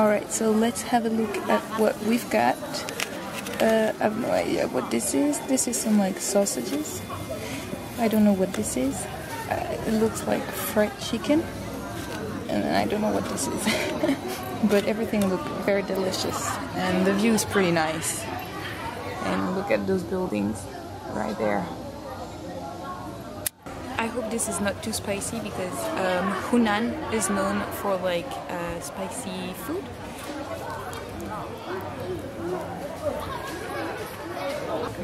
Alright, so let's have a look at what we've got. Uh, I have no idea what this is. This is some like sausages. I don't know what this is. Uh, it looks like fried chicken. And I don't know what this is. but everything looks very delicious. And the view is pretty nice. And look at those buildings right there. I hope this is not too spicy because um, Hunan is known for like uh, spicy food.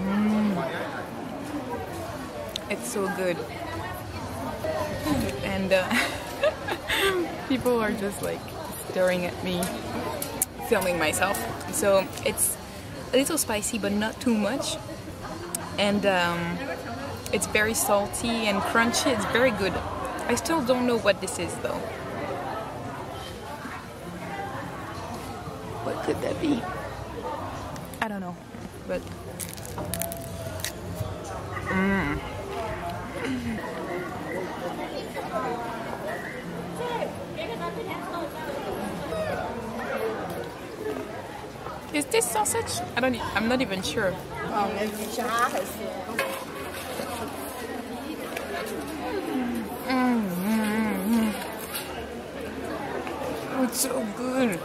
Mm. It's so good. And uh, people are just like staring at me filming myself. So it's a little spicy but not too much. And um, it's very salty and crunchy. It's very good. I still don't know what this is though. What could that be? I don't know, but. Mmm. Is this sausage? I don't. I'm not even sure. Mm, so good.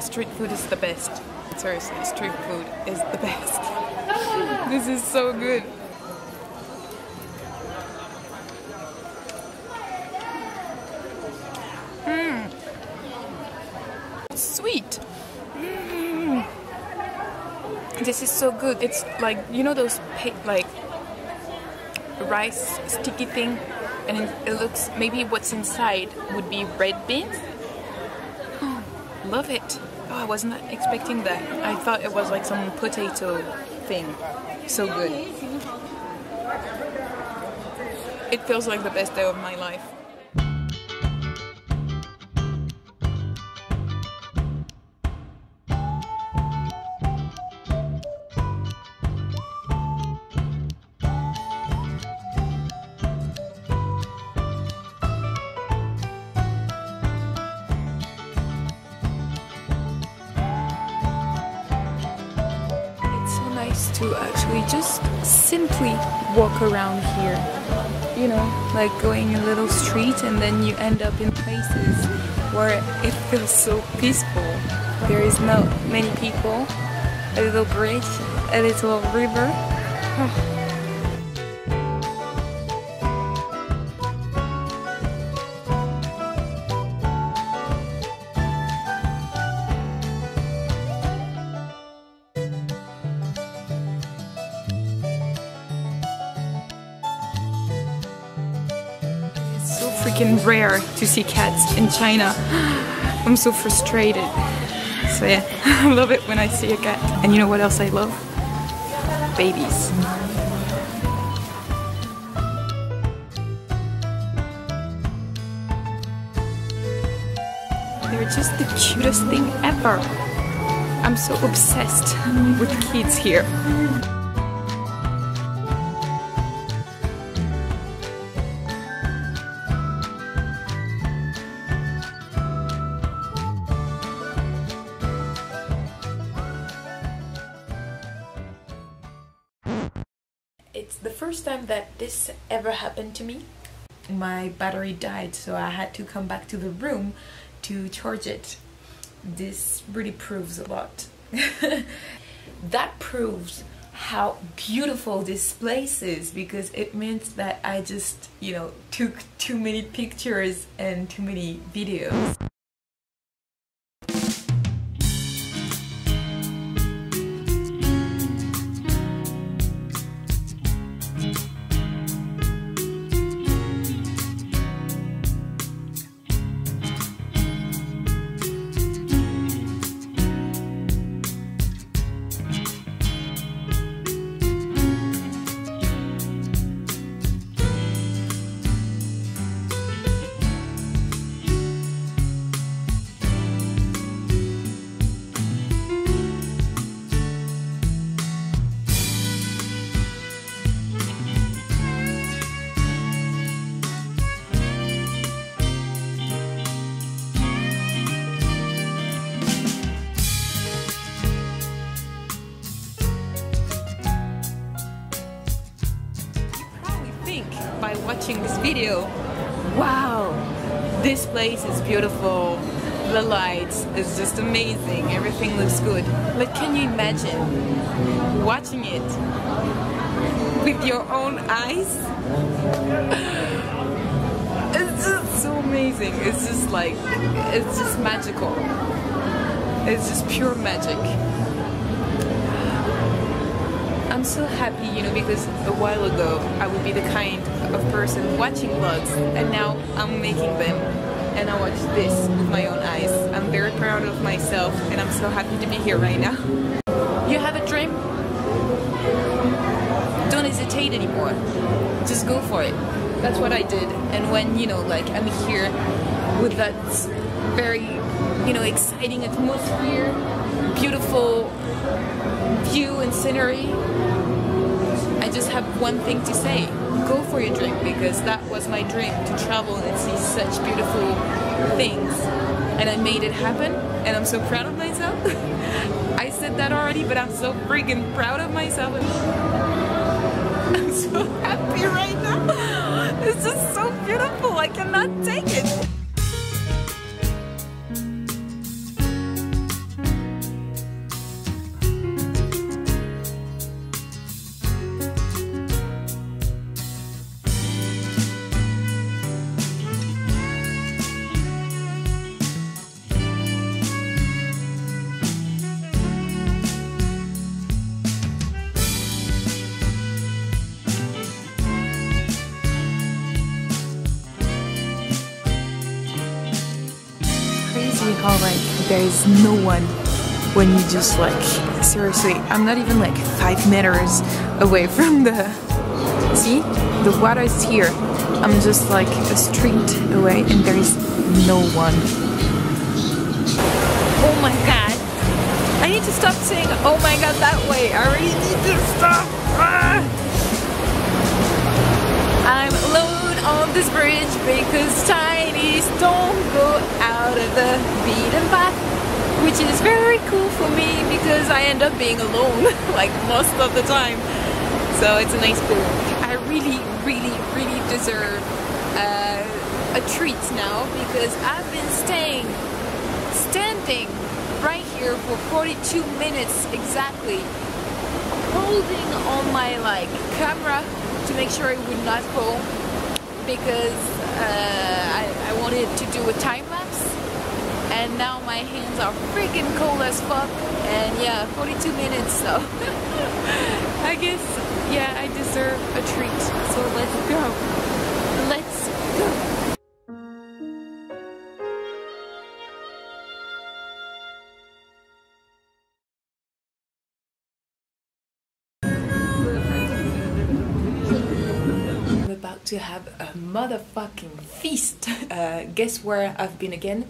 Street food is the best. Seriously, street food is the best. this is so good. Mmm. Sweet. Mm. This is so good. It's like you know those like rice sticky thing, and it, looks maybe what's inside would be red beans. Love it. Oh, I was not expecting that. I thought it was like some potato thing. So good. It feels like the best day of my life. To actually just simply walk around here. You know, like going a little street and then you end up in places where it feels so peaceful. There is not many people, a little bridge, a little river. Ah. Freaking rare to see cats in China. I'm so frustrated. So yeah, I love it when I see a cat. And you know what else I love? Babies. They're just the cutest thing ever. I'm so obsessed with kids here. It's the first time that this ever happened to me. My battery died, so I had to come back to the room to charge it. This really proves a lot. that proves how beautiful this place is because it means that I just, you know, took too many pictures and too many videos. Watching this video. Wow, this place is beautiful. The lights is just amazing. Everything looks good. But can you imagine watching it with your own eyes? It's just so amazing. It's just like, it's just magical. It's just pure magic. I'm so happy, you know, because a while ago I would be the kind of person watching vlogs and now I'm making them and I watch this with my own eyes. I'm very proud of myself and I'm so happy to be here right now. You have a dream? Don't hesitate anymore. Just go for it. That's what I did. And when, you know, like I'm here with that very, you know, exciting atmosphere, beautiful view and scenery, I just have one thing to say. Go for your dream because that was my dream to travel and see such beautiful things. And I made it happen and I'm so proud of myself. I said that already, but I'm so freaking proud of myself. I'm so happy right now. It's just so beautiful. I cannot take there is no one when you just like seriously I'm not even like five meters away from the see? The water is here. I'm just like a street away and there is no one. Oh my god. I need to stop saying oh my god that way. I really need to stop. Ah! I'm alone on this bridge because Chinese don't go out of the beaten path which is very cool for me because I end up being alone like most of the time so it's a nice feeling. I really really really deserve uh, a treat now because I've been staying standing right here for 42 minutes exactly holding on my like camera to make sure it would not fall because uh, I, I, wanted to do a time lapse and now my hands are freaking cold as fuck and yeah 42 minutes so I guess yeah I deserve a treat. So let's go. Let's go. About to have motherfucking feast. Uh, guess where I've been again?